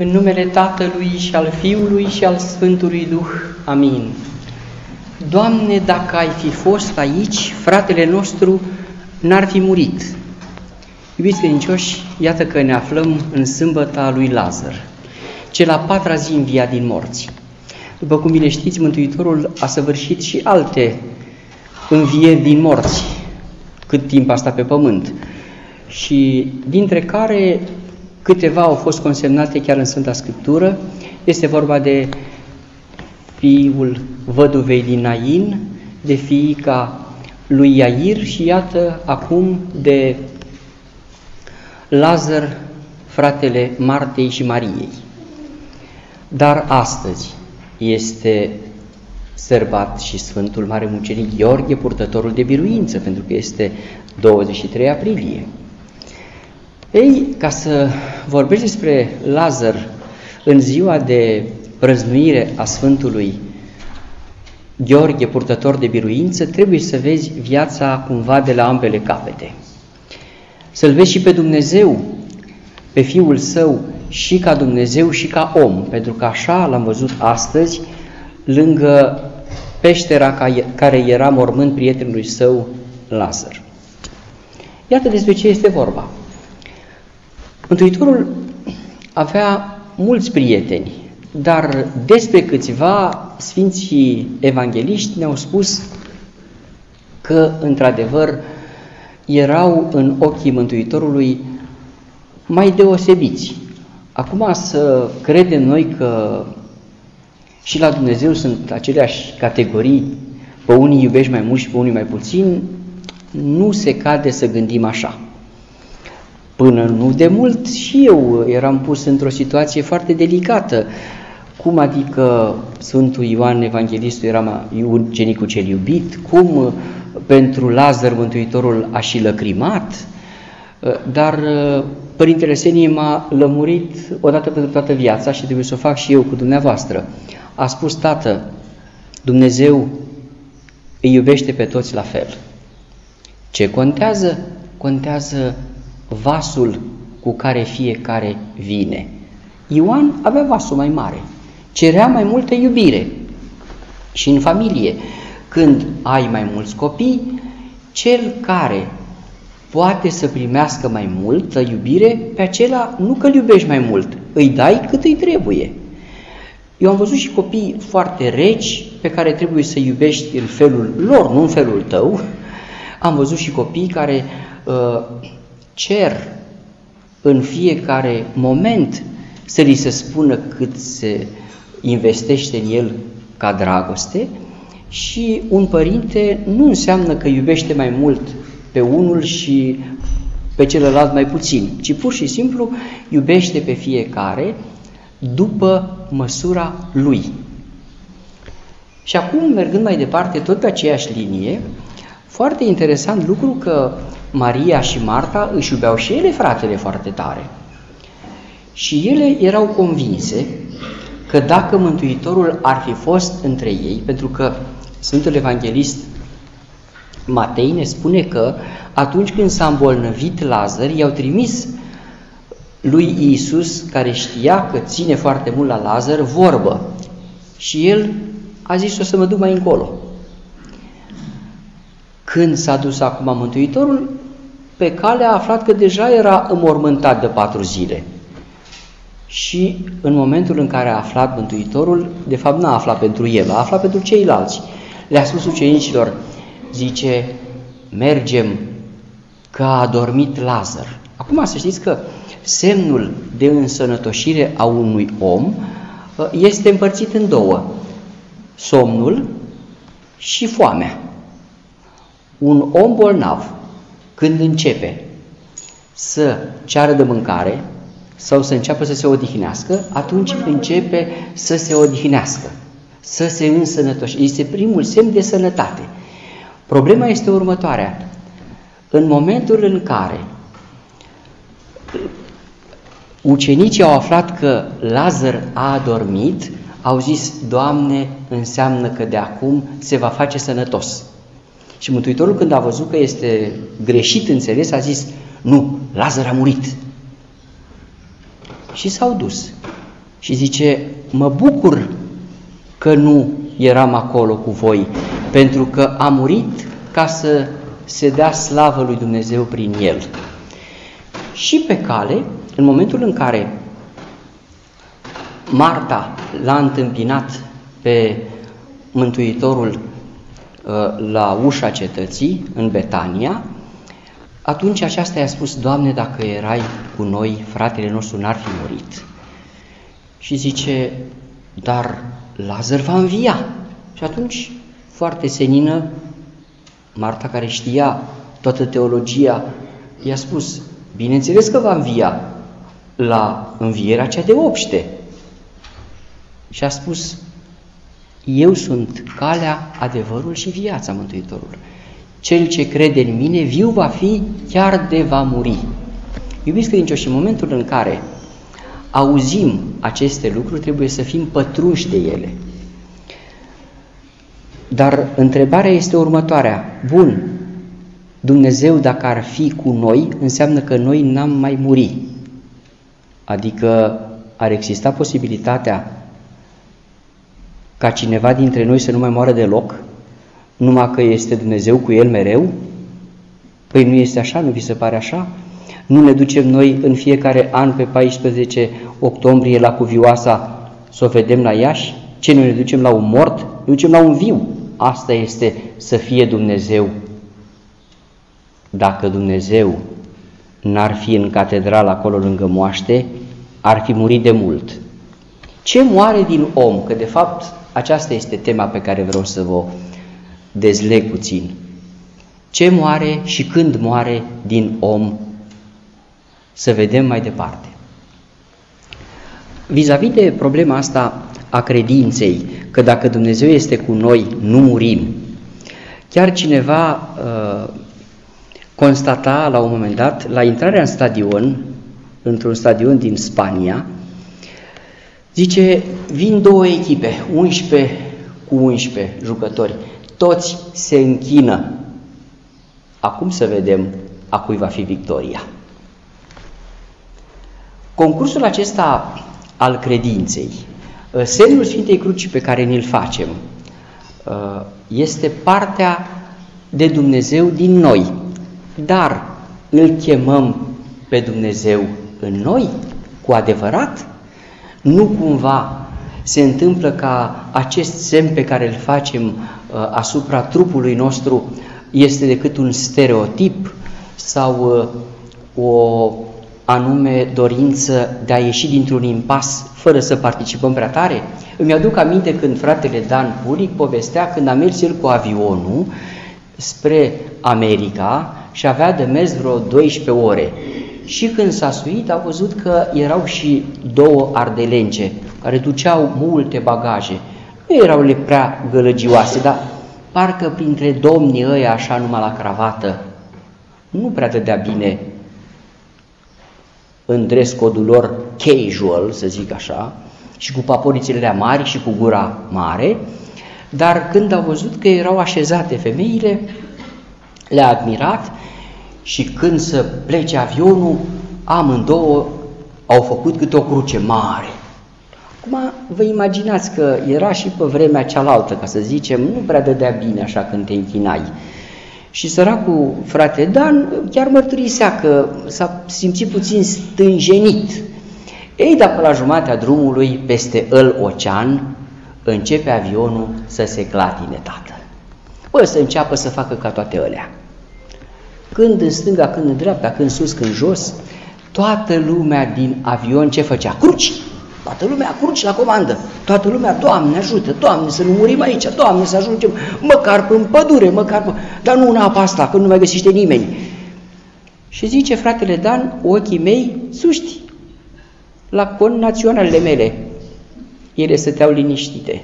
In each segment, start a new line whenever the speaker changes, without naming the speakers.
În numele Tatălui și al Fiului și al Sfântului Duh. Amin. Doamne, dacă ai fi fost aici, fratele nostru n-ar fi murit. Iubiți credincioși, iată că ne aflăm în sâmbăta lui Lazar, cel la patra zi via din morți. După cum bine știți, Mântuitorul a săvârșit și alte învieri din morți, cât timp a stat pe pământ, și dintre care câteva au fost consemnate chiar în Sfânta Scriptură. Este vorba de fiul văduvei din Nain, de fiica lui Iair și iată acum de Lazar, fratele Martei și Mariei. Dar astăzi este sărbat și Sfântul Mare Mucenic Gheorghe, purtătorul de biruință, pentru că este 23 aprilie. Ei, ca să vorbești despre Lazar în ziua de prăznuire a Sfântului Gheorghe, purtător de biruință, trebuie să vezi viața cumva de la ambele capete. Să-L vezi și pe Dumnezeu, pe Fiul Său, și ca Dumnezeu și ca om, pentru că așa l-am văzut astăzi lângă peștera care era mormânt prietenului său Lazar. Iată despre ce este vorba. Mântuitorul avea mulți prieteni, dar despre câțiva sfinții evangeliști ne-au spus că, într-adevăr, erau în ochii Mântuitorului mai deosebiți. Acum să credem noi că și la Dumnezeu sunt aceleași categorii, pe unii iubești mai mult și pe unii mai puțin, nu se cade să gândim așa. Până nu de mult și eu eram pus într-o situație foarte delicată. Cum adică Sfântul Ioan Evanghelistul era ucenicul cel iubit? Cum pentru Lazar Mântuitorul a și lăcrimat? Dar Părintele Senie m-a lămurit odată pentru toată viața și trebuie să o fac și eu cu dumneavoastră. A spus, Tată, Dumnezeu îi iubește pe toți la fel. Ce contează? Contează vasul cu care fiecare vine. Ioan avea vasul mai mare, cerea mai multă iubire. Și în familie, când ai mai mulți copii, cel care poate să primească mai multă iubire, pe acela nu că îl iubești mai mult, îi dai cât îi trebuie. Eu am văzut și copii foarte reci pe care trebuie să iubești în felul lor, nu în felul tău. Am văzut și copii care uh, cer în fiecare moment să li se spună cât se investește în el ca dragoste și un părinte nu înseamnă că iubește mai mult pe unul și pe celălalt mai puțin, ci pur și simplu iubește pe fiecare după măsura lui. Și acum, mergând mai departe, tot pe aceeași linie, foarte interesant lucru că Maria și Marta își iubeau și ele fratele foarte tare. Și ele erau convinse că dacă Mântuitorul ar fi fost între ei, pentru că Sfântul Evanghelist Matei ne spune că atunci când s-a îmbolnăvit Lazar, i-au trimis lui Isus, care știa că ține foarte mult la Lazar, vorbă. Și el a zis, o să mă duc mai încolo. Când s-a dus acum Mântuitorul, pe cale a aflat că deja era înmormântat de patru zile. Și în momentul în care a aflat Mântuitorul, de fapt n-a aflat pentru el, a aflat pentru ceilalți. Le-a spus ucenicilor, zice, mergem că a adormit Lazar. Acum să știți că semnul de însănătoșire a unui om uh, este împărțit în două, somnul și foamea. Un om bolnav, când începe să ceară de mâncare sau să înceapă să se odihnească, atunci începe să se odihnească, să se însănătoșească. Este primul semn de sănătate. Problema este următoarea. În momentul în care ucenicii au aflat că Lazar a adormit, au zis, Doamne, înseamnă că de acum se va face sănătos. Și Mântuitorul când a văzut că este greșit înțeles, a zis, nu, Lazar a murit. Și s-au dus. Și zice, mă bucur că nu eram acolo cu voi, pentru că a murit ca să se dea slavă lui Dumnezeu prin el. Și pe cale, în momentul în care Marta l-a întâmpinat pe Mântuitorul uh, la ușa cetății, în Betania, atunci aceasta i-a spus, Doamne, dacă erai cu noi, fratele nostru n-ar fi murit. Și zice, dar Lazar va învia. Și atunci, foarte senină, Marta, care știa toată teologia, i-a spus, bineînțeles că va învia la învierea cea de obște. Și a spus, eu sunt calea, adevărul și viața Mântuitorul. Cel ce crede în mine, viu va fi chiar de va muri. Iubiți credincioși, în momentul în care auzim aceste lucruri, trebuie să fim pătrunși de ele. Dar întrebarea este următoarea. Bun, Dumnezeu dacă ar fi cu noi, înseamnă că noi n-am mai muri. Adică ar exista posibilitatea ca cineva dintre noi să nu mai moară deloc, numai că este Dumnezeu cu el mereu? Păi nu este așa, nu vi se pare așa? Nu ne ducem noi în fiecare an pe 14 octombrie la Cuvioasa să o vedem la Iași? Ce nu ne ducem la un mort? Ne ducem la un viu. Asta este să fie Dumnezeu. Dacă Dumnezeu n-ar fi în catedral acolo lângă moaște, ar fi murit de mult. Ce moare din om? Că de fapt aceasta este tema pe care vreau să vă dezleg puțin. Ce moare și când moare din om? Să vedem mai departe. Vis-a-vis -vis de problema asta a credinței, că dacă Dumnezeu este cu noi, nu murim. Chiar cineva uh, constata la un moment dat, la intrarea în stadion, într-un stadion din Spania, zice, vin două echipe, 11 cu 11 jucători, toți se închină. Acum să vedem a cui va fi victoria. Concursul acesta al credinței Uh, semnul Sfintei Cruci pe care ni-l facem uh, este partea de Dumnezeu din noi, dar îl chemăm pe Dumnezeu în noi cu adevărat? Nu cumva se întâmplă ca acest semn pe care îl facem uh, asupra trupului nostru este decât un stereotip sau o anume dorință de a ieși dintr-un impas fără să participăm prea tare. Îmi aduc aminte când fratele Dan Puric povestea când a mers el cu avionul spre America și avea de mers vreo 12 ore. Și când s-a suit a văzut că erau și două ardelence care duceau multe bagaje. Nu erau le prea gălăgioase, dar parcă printre domnii ăia așa numai la cravată nu prea dădea bine în dress codul lor casual, să zic așa, și cu paporițele mari și cu gura mare, dar când au văzut că erau așezate femeile, le-a admirat și când să plece avionul, amândouă au făcut câte o cruce mare. Acum vă imaginați că era și pe vremea cealaltă, ca să zicem, nu prea dădea bine așa când te închinai. Și săracul frate Dan chiar mărturisea că s-a simțit puțin stânjenit. Ei, dar pe la jumatea drumului, peste îl ocean, începe avionul să se clatine, tată. Bă, să înceapă să facă ca toate alea. Când în stânga, când în dreapta, când sus, când jos, toată lumea din avion ce făcea? Cruci! Toată lumea cruci la comandă. Toată lumea, Doamne ajută, Doamne să nu murim aici, Doamne să ajungem măcar în pădure, măcar pe... Dar nu în apa asta, că nu mai găsește nimeni. Și zice fratele Dan, ochii mei suști la connaționalele mele. Ele stăteau liniștite.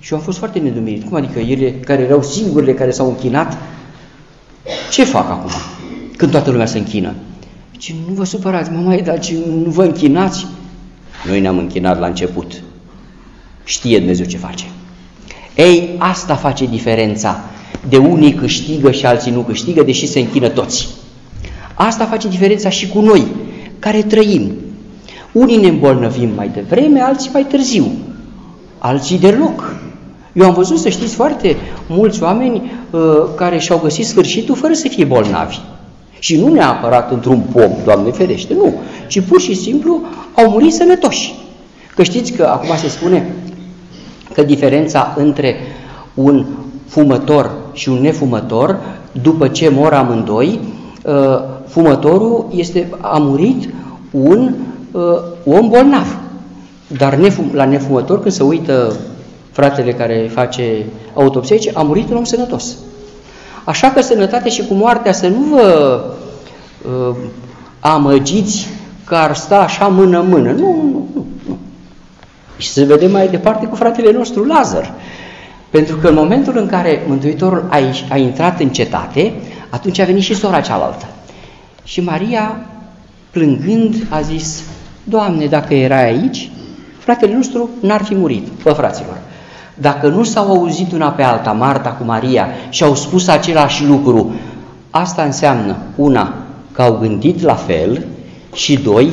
Și eu am fost foarte nedumerit. Cum adică ele care erau singurele care s-au închinat, ce fac acum când toată lumea se închină? Ce nu vă supărați, mama, dar ce, nu vă închinați? Noi ne-am închinat la început. Știe Dumnezeu ce face. Ei, asta face diferența. De unii câștigă și alții nu câștigă, deși se închină toți. Asta face diferența și cu noi, care trăim. Unii ne îmbolnăvim mai devreme, alții mai târziu, alții deloc. Eu am văzut, să știți, foarte mulți oameni uh, care și-au găsit sfârșitul fără să fie bolnavi. Și nu neapărat într-un pom, Doamne ferește, nu, ci pur și simplu au murit sănătoși. Că știți că acum se spune că diferența între un fumător și un nefumător, după ce mor amândoi, uh, fumătorul este, a murit un uh, om bolnav. Dar nefum, la nefumător, când se uită fratele care face autopsie, a murit un om sănătos. Așa că sănătate și cu moartea să nu vă uh, amăgiți că ar sta așa mână-mână. Nu, nu, nu, nu. Și să vedem mai departe cu fratele nostru Lazar. Pentru că în momentul în care Mântuitorul a, a intrat în cetate, atunci a venit și sora cealaltă. Și Maria, plângând, a zis, Doamne, dacă era aici, fratele nostru n-ar fi murit. Bă, fraților, dacă nu s-au auzit una pe alta, Marta cu Maria, și au spus același lucru, asta înseamnă, una, că au gândit la fel și doi,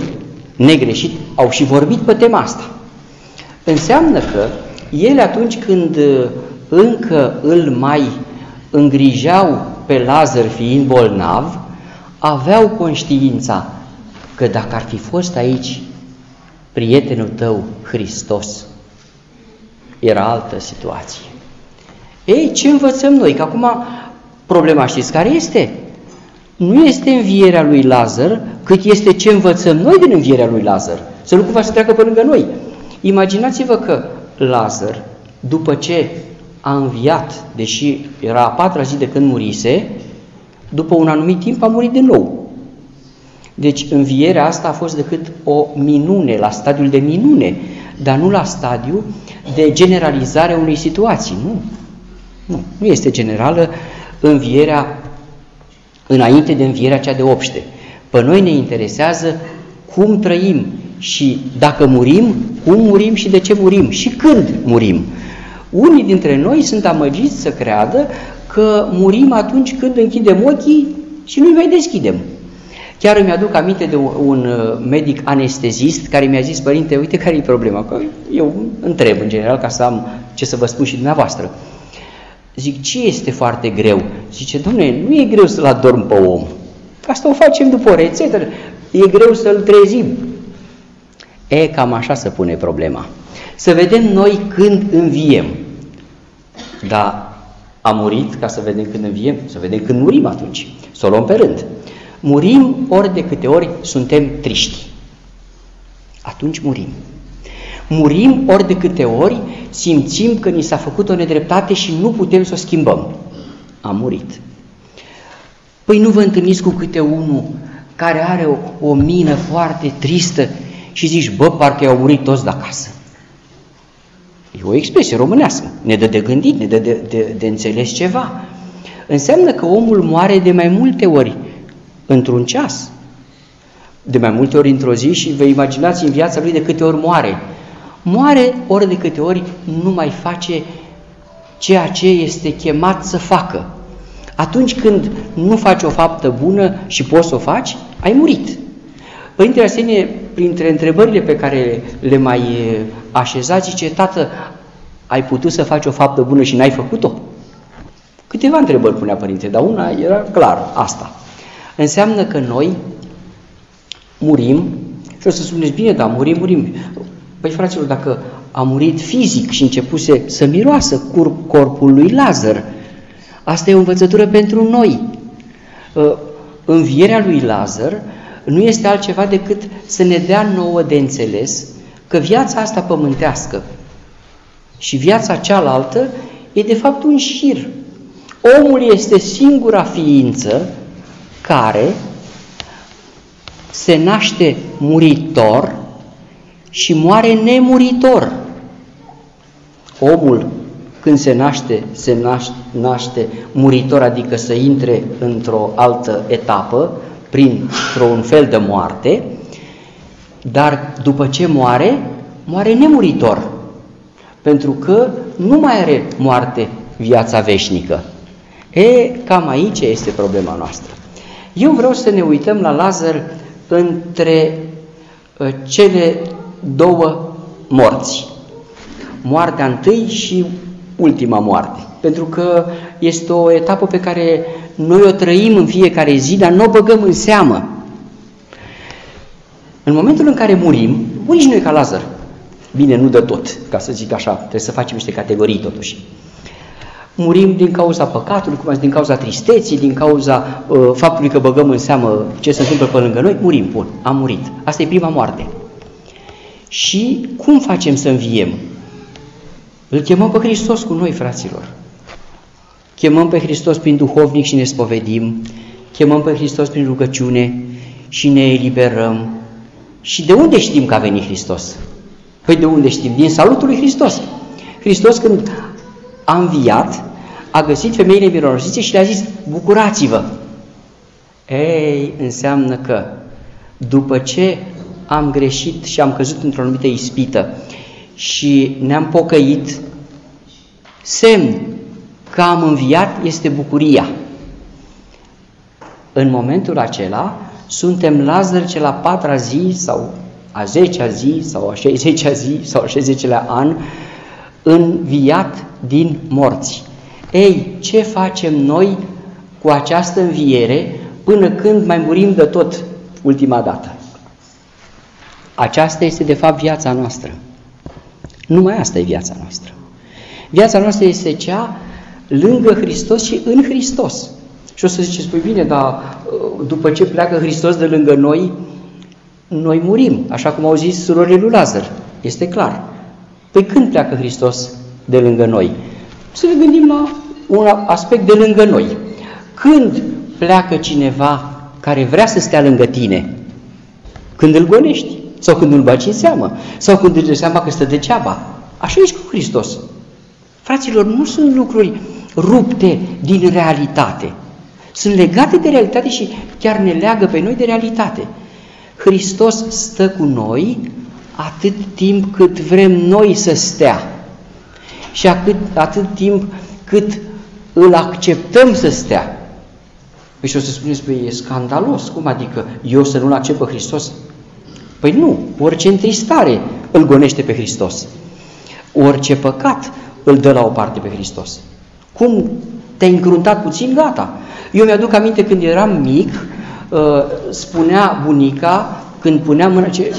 negreșit, au și vorbit pe tema asta. Înseamnă că ele atunci când uh, încă îl mai îngrijeau pe Lazar fiind bolnav, aveau conștiința că dacă ar fi fost aici prietenul tău Hristos, era altă situație. Ei, ce învățăm noi? Că acum problema știți care este? Nu este învierea lui Lazar, cât este ce învățăm noi din învierea lui Lazar. Să nu cumva să treacă pe lângă noi. Imaginați-vă că Lazar, după ce a înviat, deși era a patra zi de când murise, după un anumit timp a murit din nou. Deci învierea asta a fost decât o minune, la stadiul de minune, dar nu la stadiu de generalizare a unei situații. Nu. Nu, nu este generală învierea înainte de învierea cea de obște. Pe noi ne interesează cum trăim și dacă murim, cum murim și de ce murim și când murim. Unii dintre noi sunt amăgiți să creadă că murim atunci când închidem ochii și nu-i mai deschidem. Chiar îmi aduc aminte de un uh, medic anestezist care mi-a zis, părinte, uite care e problema, că eu întreb în general ca să am ce să vă spun și dumneavoastră. Zic, ce este foarte greu? Zice, domnule, nu e greu să-l adorm pe om. Asta o facem după o rețetă. E greu să-l trezim. E, cam așa se pune problema. Să vedem noi când înviem. Da, a murit ca să vedem când înviem, să vedem când murim atunci. Să o luăm pe rând. Murim ori de câte ori suntem triști. Atunci murim. Murim ori de câte ori simțim că ni s-a făcut o nedreptate și nu putem să o schimbăm. Am murit. Păi nu vă întâlniți cu câte unul care are o, o mină foarte tristă și zici, bă, parcă au murit toți de acasă. E o expresie românească, ne dă de gândit, ne dă de, de, de înțeles ceva. Înseamnă că omul moare de mai multe ori într-un ceas, de mai multe ori într-o zi și vă imaginați în viața lui de câte ori moare. Moare ori de câte ori nu mai face ceea ce este chemat să facă. Atunci când nu faci o faptă bună și poți să o faci, ai murit. Părintele Arsenie, printre întrebările pe care le mai așezați, zice, tată, ai putut să faci o faptă bună și n-ai făcut-o? Câteva întrebări punea părinte, dar una era clar, asta. Înseamnă că noi murim și o să spuneți, bine, da, murim, murim. Păi, fraților, dacă a murit fizic și începuse să miroasă corpul lui Lazar, asta e o învățătură pentru noi. Ă, învierea lui Lazar nu este altceva decât să ne dea nouă de înțeles că viața asta pământească și viața cealaltă e de fapt un șir. Omul este singura ființă care se naște muritor și moare nemuritor. Omul când se naște, se naște, naște muritor, adică să intre într-o altă etapă, printr-un fel de moarte, dar după ce moare, moare nemuritor, pentru că nu mai are moarte viața veșnică. E, cam aici este problema noastră. Eu vreau să ne uităm la Lazar între uh, cele două morți. Moartea întâi și ultima moarte. Pentru că este o etapă pe care noi o trăim în fiecare zi, dar nu o băgăm în seamă. În momentul în care murim, murim și noi ca Lazar. Bine, nu de tot, ca să zic așa, trebuie să facem niște categorii totuși. Murim din cauza păcatului, cum din cauza tristeții, din cauza uh, faptului că băgăm în seamă ce se întâmplă pe lângă noi, murim, bun, am murit. Asta e prima moarte. Și cum facem să înviem? Îl chemăm pe Hristos cu noi, fraților. Chemăm pe Hristos prin duhovnic și ne spovedim, chemăm pe Hristos prin rugăciune și ne eliberăm. Și de unde știm că a venit Hristos? Păi de unde știm? Din salutul lui Hristos. Hristos când a înviat, a găsit femeile mironosițe și le-a zis, bucurați-vă! Ei, înseamnă că după ce am greșit și am căzut într-o anumită ispită și ne-am pocăit, semn că am înviat este bucuria. În momentul acela suntem Lazar ce la patra zi sau a zecea zi sau a șaizecea zi sau a șaizecelea an înviat din morți. Ei, ce facem noi cu această înviere până când mai murim de tot ultima dată? Aceasta este de fapt viața noastră. Numai asta e viața noastră. Viața noastră este cea lângă Hristos și în Hristos. Și o să ziceți, păi bine, dar uh, după ce pleacă Hristos de lângă noi, noi murim, așa cum au zis surorile lui Lazar. Este clar. Păi când pleacă Hristos de lângă noi? Să ne gândim la un aspect de lângă noi. Când pleacă cineva care vrea să stea lângă tine? Când îl gonești? Sau când îl baci în seamă? Sau când îți seama că stă degeaba? Așa ești cu Hristos. Fraților, nu sunt lucruri rupte din realitate. Sunt legate de realitate și chiar ne leagă pe noi de realitate. Hristos stă cu noi atât timp cât vrem noi să stea și atât, atât timp cât îl acceptăm să stea. Păi și o să spuneți, păi e scandalos, cum adică eu să nu-L accept pe Hristos? Păi nu, orice întristare îl gonește pe Hristos. Orice păcat îl dă la o parte pe Hristos. Cum te-ai încruntat puțin, gata. Eu mi-aduc aminte când eram mic, uh, spunea bunica, când punea mâna, ce,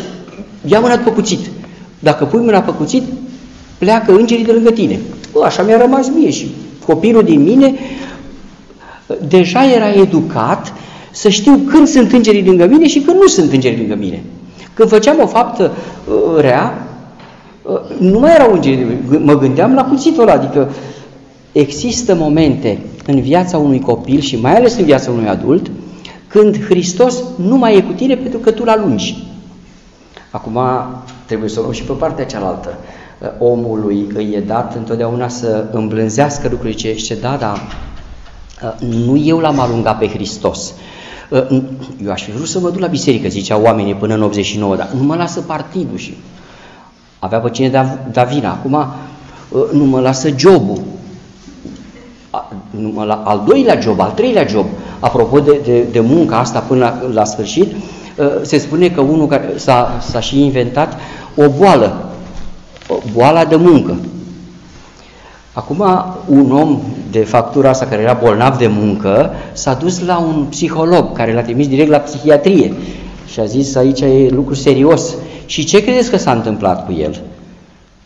ia mâna pe cuțit. Dacă pui mâna pe cuțit, pleacă îngerii de lângă tine. Bă, așa mi-a rămas mie și copilul din mine uh, deja era educat să știu când sunt îngerii lângă mine și când nu sunt îngerii lângă mine. Când făceam o faptă uh, rea, uh, nu mai erau îngeri, mă gândeam la cuțitul ăla, adică există momente în viața unui copil și mai ales în viața unui adult, când Hristos nu mai e cu tine pentru că tu l-alungi. Acum trebuie să o luăm și pe partea cealaltă. Uh, omului îi e dat întotdeauna să îmblânzească lucrurile ce este, da, dar nu eu l-am alungat pe Hristos, Ă, eu aș fi vrut să mă duc la biserică, ziceau oamenii până în 89, dar nu mă lasă partidul și avea pe cine da, da vina. Acum ă, nu mă lasă jobul. Nu mă la, al doilea job, al treilea job, apropo de, de, de munca asta până la, la sfârșit, ă, se spune că unul care s-a și inventat o boală, o boala de muncă. Acum un om de factura asta care era bolnav de muncă s-a dus la un psiholog care l-a trimis direct la psihiatrie și a zis aici e lucru serios. Și ce credeți că s-a întâmplat cu el?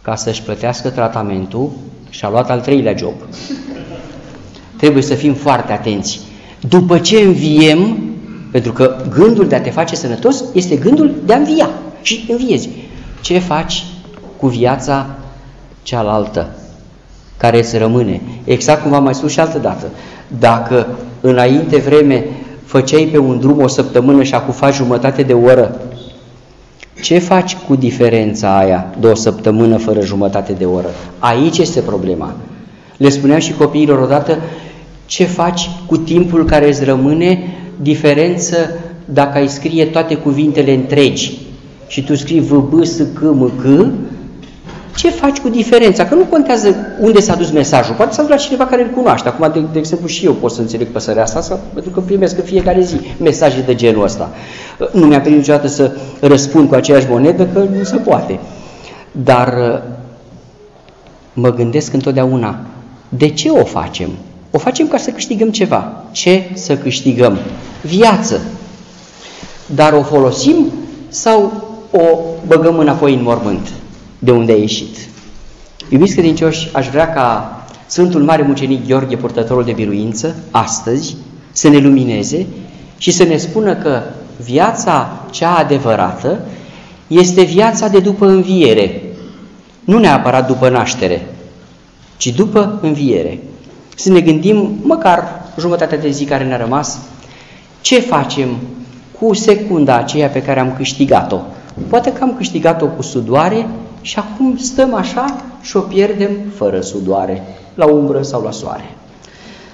Ca să-și plătească tratamentul și-a luat al treilea job. Trebuie să fim foarte atenți. După ce înviem, pentru că gândul de a te face sănătos este gândul de a învia și înviezi. Ce faci cu viața cealaltă? care îți rămâne. Exact cum v-am mai spus și altă dată. Dacă înainte vreme făceai pe un drum o săptămână și acum faci jumătate de oră, ce faci cu diferența aia de o săptămână fără jumătate de oră? Aici este problema. Le spuneam și copiilor odată, ce faci cu timpul care îți rămâne, diferență dacă ai scrie toate cuvintele întregi și tu scrii V, B, S, C, M, C, Ce faci cu diferența? Că nu contează unde s-a dus mesajul. Poate s-a dus la cineva care îl cunoaște. Acum, de, de exemplu, și eu pot să înțeleg păsărea asta, sau, pentru că primesc în fiecare zi mesaje de genul ăsta. Nu mi-a permis niciodată să răspund cu aceeași monedă, că nu se poate. Dar mă gândesc întotdeauna, de ce o facem? O facem ca să câștigăm ceva. Ce să câștigăm? Viață. Dar o folosim sau o băgăm înapoi în mormânt, de unde a ieșit? Iubiți credincioși, aș vrea ca Sfântul Mare Mucenic Gheorghe, purtătorul de biruință, astăzi, să ne lumineze și să ne spună că viața cea adevărată este viața de după înviere, nu neapărat după naștere, ci după înviere. Să ne gândim, măcar jumătatea de zi care ne-a rămas, ce facem cu secunda aceea pe care am câștigat-o. Poate că am câștigat-o cu sudoare și acum stăm așa și o pierdem fără sudoare, la umbră sau la soare.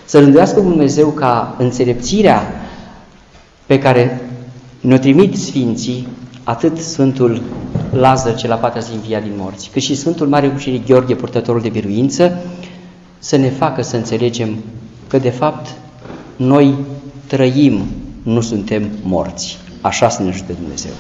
Să rânduiască Dumnezeu ca înțelepțirea pe care ne-o trimit Sfinții, atât Sfântul Lazar, cel la patra zi înviat din morți, cât și Sfântul Mare Ușirii Gheorghe, purtătorul de biruință, să ne facă să înțelegem că, de fapt, noi trăim, nu suntem morți. Așa să ne ajute Dumnezeu.